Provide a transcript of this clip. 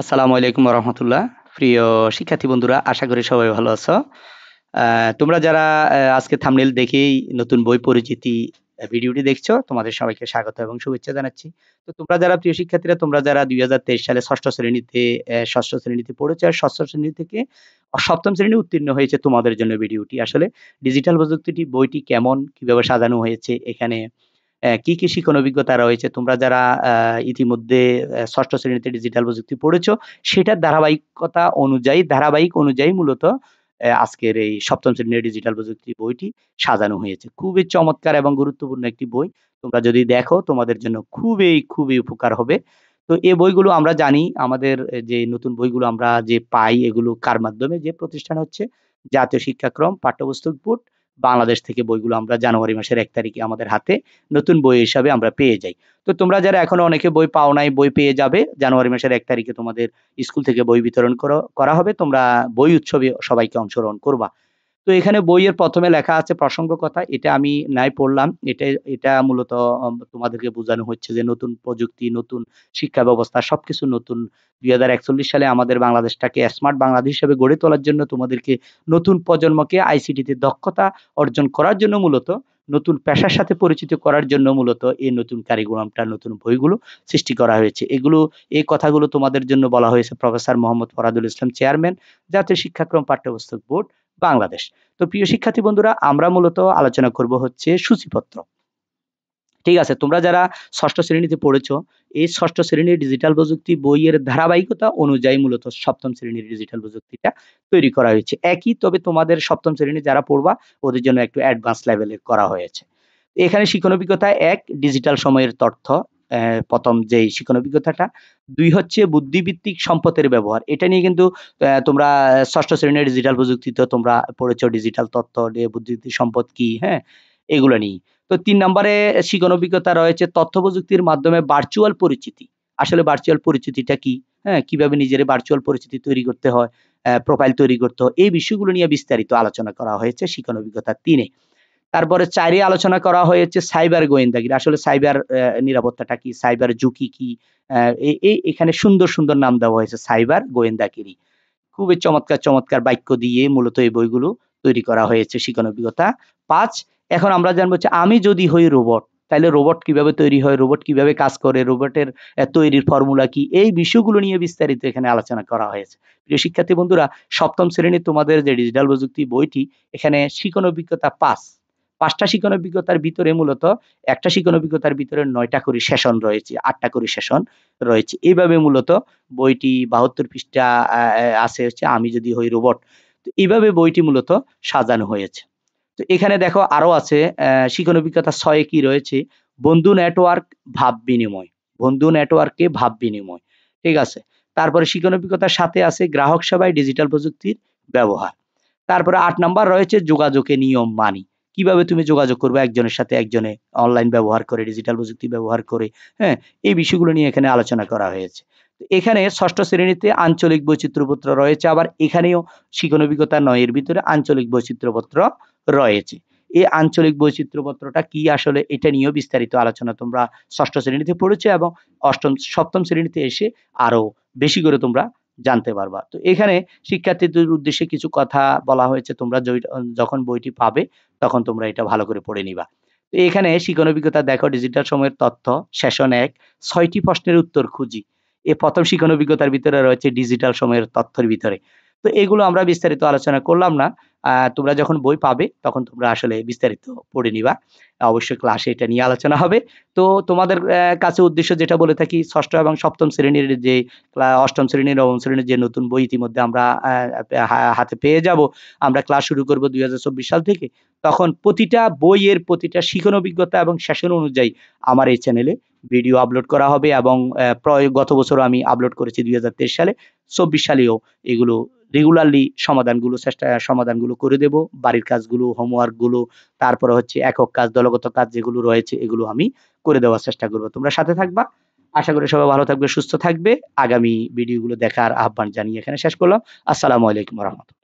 আসসালামু আলাইকুম রহমতুল্লাহ প্রিয় শিক্ষার্থী বন্ধুরা, আশা করি সবাই ভালো আছো। তোমরা যারা আজকে থামনেল দেখেই নতুন বই পরিচিতি ভিডিওটি দেখছ, তোমাদের সবাইকে স্বাগত এবং শুভেচ্ছা জানাচ্ছি। তো তোমরা যারা প্রিয় শিক্ষার্থীরা, তোমরা যারা দুই হাজার তেইশ সালে ষষ্ঠ শ্রেণীতে ষষ্ঠ শ্রেণীতে পড়েছো আর ষষ্ঠ শ্রেণি থেকে সপ্তম শ্রেণি উত্তীর্ণ হয়েছে তোমাদের জন্য ভিডিওটি। আসলে ডিজিটাল প্রযুক্তিটি বইটি কেমন, কীভাবে সাজানো হয়েছে, এখানে কি, কি শিক্ষণ অভিজ্ঞতা রয়েছে? তোমরা যারা ইতিমধ্যে ষষ্ঠ শ্রেণীতে ডিজিটাল প্রযুক্তি পড়েছো সেটার ধারাবাহিকতা অনুযায়ী ধারাবাহিক অনুযায়ী মূলত আজকের এই সপ্তম শ্রেণির ডিজিটাল প্রযুক্তি বইটি সাজানো হয়েছে। খুবই চমৎকার এবং গুরুত্বপূর্ণ একটি বই। তোমরা যদি দেখো তোমাদের জন্য খুবই খুবই উপকার হবে। তো এই বইগুলো আমরা জানি আমাদের যে নতুন বইগুলো আমরা যে পাই এগুলো কার মাধ্যমে? যে প্রতিষ্ঠান হচ্ছে জাতীয় শিক্ষাক্রম পাঠ্যপুস্তক বোর্ড। বাংলাদেশ থেকে বইগুলো আমরা জানুয়ারি মাসের এক তারিখে আমাদের হাতে নতুন বই হিসাবে আমরা পেয়ে যাই। তো তোমরা যারা এখনও অনেকে বই পাও নাই, বই পেয়ে যাবে। জানুয়ারি মাসের এক তারিখে তোমাদের স্কুল থেকে বই বিতরণ করা হবে। তোমরা বই উৎসবে সবাইকে অংশগ্রহণ করবা। তো এখানে বইয়ের প্রথমে লেখা আছে প্রসঙ্গ কথা, এটা আমি নাই পড়লাম। এটা এটা মূলত তোমাদেরকে বোঝানো হচ্ছে যে নতুন প্রযুক্তি, নতুন শিক্ষা ব্যবস্থা, সবকিছু নতুন। দুই হাজার একচল্লিশ সালে আমাদের বাংলাদেশটাকে স্মার্ট বাংলাদেশ হিসেবে গড়ে তোলার জন্য তোমাদেরকে নতুন প্রজন্মকে আইসিটিতে দক্ষতা অর্জন করার জন্য মূলত, নতুন পেশার সাথে পরিচিত করার জন্য মূলত এই নতুন কারিকুলামটা নতুন বইগুলো সৃষ্টি করা হয়েছে। এগুলো, এই কথাগুলো তোমাদের জন্য বলা হয়েছে প্রফেসর মোহাম্মদ ফরাদুল ইসলাম চেয়ারম্যান জাতীয় শিক্ষাক্রম পাঠ্যপুস্তক বোর্ড। বাংলাদেশ। তো প্রিয় শিক্ষার্থী বন্ধুরা, আমরা মূলত আলোচনা করব হচ্ছে সূচিপত্র। ঠিক আছে, তোমরা যারা ষষ্ঠ শ্রেণীতে পড়েছো, এই ষষ্ঠ শ্রেণির ডিজিটাল প্রযুক্তি বইয়ের ধারাবাহিকতা অনুযায়ী মূলত সপ্তম শ্রেণির ডিজিটাল প্রযুক্তিটা তৈরি করা হয়েছে। একই, তবে তোমাদের সপ্তম শ্রেণি যারা পড়বা, ওদের জন্য একটু অ্যাডভান্স লেভেলের করা হয়েছে। এখানে শিক্ষণ অভিজ্ঞতা এক ডিজিটাল সময়ের তথ্য প্রথম যে শিক্ষণ অভিজ্ঞতাটা, দুই হচ্ছে বুদ্ধিভিত্তিক সম্পদের ব্যবহার। এটা নিয়ে কিন্তু তোমরা ষষ্ঠ শ্রেণির ডিজিটাল প্রযুক্তিতে তোমরা পড়েছো ডিজিটাল তথ্য বুদ্ধিভিত্তিক সম্পদ কি হ্যাঁ? এগুলো নিয়ে তো তিন নম্বরে শিক্ষণ অভিজ্ঞতা রয়েছে তথ্য প্রযুক্তির মাধ্যমে ভার্চুয়াল পরিচিতি। আসলে ভার্চুয়াল পরিচিতিটা কি? হ্যাঁ কীভাবে নিজের ভার্চুয়াল পরিচিতি তৈরি করতে হয় প্রোফাইল তৈরি করতে হয়, এই বিষয়গুলো নিয়ে বিস্তারিত আলোচনা করা হয়েছে শিক্ষণ অভিজ্ঞতা তিনে। তারপরে চারে আলোচনা করা হয়েছে সাইবার গোয়েন্দাগিরি আসলে সাইবার নিরাপত্তাটা কি? সাইবার ঝুঁকি কি? এই এখানে সুন্দর সুন্দর নাম দেওয়া হয়েছে সাইবার গোয়েন্দাগিরি খুবই চমৎকার চমৎকার বাক্য দিয়ে মূলত এই বইগুলো তৈরি করা হয়েছে শিক্ষণ অভিজ্ঞতা। পাঁচ, এখন আমরা জানব যে আমি যদি হই রোবট তাহলে রোবট কীভাবে তৈরি হয়? রোবট কীভাবে কাজ করে? রোবটের তৈরির ফর্মুলা কি? এই বিষয়গুলো নিয়ে বিস্তারিত এখানে আলোচনা করা হয়েছে। প্রিয় শিক্ষার্থী বন্ধুরা, সপ্তম শ্রেণির তোমাদের যে ডিজিটাল প্রযুক্তি বইটি, এখানে শিক্ষণ অভিজ্ঞতা পাঁচ। পাঁচটা শিক্ষণ অভিজ্ঞতার ভিতরে মূলত একটা শিক্ষণ অভিজ্ঞতার ভিতরে নয়টা করে সেশন রয়েছে, আটটা করে সেশন রয়েছে। এইভাবে মূলত বইটি বাহাত্তর পৃষ্ঠা আছে হচ্ছে আমি যদি হই রোবট। তো এইভাবে বইটি মূলত সাজানো হয়েছে। তো এখানে দেখো আরও আছে শিক্ষণ অভিজ্ঞতা ছয়ে কি রয়েছে? বন্ধু নেটওয়ার্ক, ভাব বিনিময়। বন্ধু নেটওয়ার্কে ভাব বিনিময়। ঠিক আছে? তারপরে শিক্ষণ অভিজ্ঞতার সাথে আছে গ্রাহক সেবায় ডিজিটাল প্রযুক্তির ব্যবহার। তারপরে আট নাম্বার রয়েছে যোগাযোগের নিয়ম মানি। কীভাবে তুমি যোগাযোগ করবে একজনের সাথে একজনে অনলাইন ব্যবহার করে ডিজিটাল প্রযুক্তি ব্যবহার করে হ্যাঁ? এই বিষয়গুলো নিয়ে এখানে আলোচনা করা হয়েছে। এখানে ষষ্ঠ শ্রেণীতে আঞ্চলিক বৈচিত্র্যপত্র রয়েছে, আবার এখানেও শিক্ষণ অভিজ্ঞতা নয়ের ভিতরে আঞ্চলিক বৈচিত্র্যপত্র রয়েছে। এই আঞ্চলিক বৈচিত্র্যপত্রটা কি আসলে, এটা নিয়েও বিস্তারিত আলোচনা তোমরা ষষ্ঠ শ্রেণীতে পড়েছো এবং অষ্টম, সপ্তম শ্রেণীতে এসে আরও বেশি করে তোমরা জানতে পারবা। তো এখানে শিক্ষার্থীদের উদ্দেশ্যে কিছু কথা বলা হয়েছে। তোমরা যখন বইটি পাবে, তখন তোমরা এটা ভালো করে পড়ে নিবা। তো এখানে শিক্ষণ অভিজ্ঞতা দেখো ডিজিটাল সময়ের তথ্য সেশন এক, ছয়টি প্রশ্নের উত্তর খুঁজি। এ প্রথম শিক্ষণ অভিজ্ঞতার ভিতরে রয়েছে ডিজিটাল সময়ের তথ্যের ভিতরে। তো এগুলো আমরা বিস্তারিত আলোচনা করলাম না। তোমরা যখন বই পাবে, তখন তোমরা আসলে বিস্তারিত পড়ে নিবা। অবশ্যই ক্লাসে এটা নিয়ে আলোচনা হবে। তো তোমাদের কাছে উদ্দেশ্য যেটা বলে থাকি, ষষ্ঠ এবং সপ্তম শ্রেণির যে অষ্টম শ্রেণির, নবম শ্রেণির যে নতুন বই ইতিমধ্যে আমরা হাতে পেয়ে যাব, আমরা ক্লাস শুরু করব দুই হাজার চব্বিশ সাল থেকে। তখন প্রতিটা বইয়ের প্রতিটা শিখন অভিজ্ঞতা এবং সেশন অনুযায়ী আমার এই চ্যানেলে ভিডিও আপলোড করা হবে এবং গত বছর আমি আপলোড করেছি দুই হাজার তেইশ সালে। চব্বিশ সালেও এগুলো রেগুলারলি সমাধানগুলো চেষ্টা, সমাধানগুলো করে দেব। বাড়ির কাজগুলো হোমওয়ার্কগুলো তারপরে হচ্ছে একক কাজ, দলগত কাজ যেগুলো রয়েছে, এগুলো আমি করে দেওয়ার চেষ্টা করব। তোমরা সাথে থাকবা। আশা করি সবাই ভালো থাকবে, সুস্থ থাকবে। আগামী ভিডিওগুলো দেখার আহ্বান জানিয়ে এখানে শেষ করলাম। আসসালামু আলাইকুম রহমতুল্লাহ।